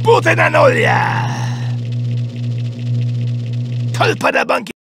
Butenanolia! Talpa na banki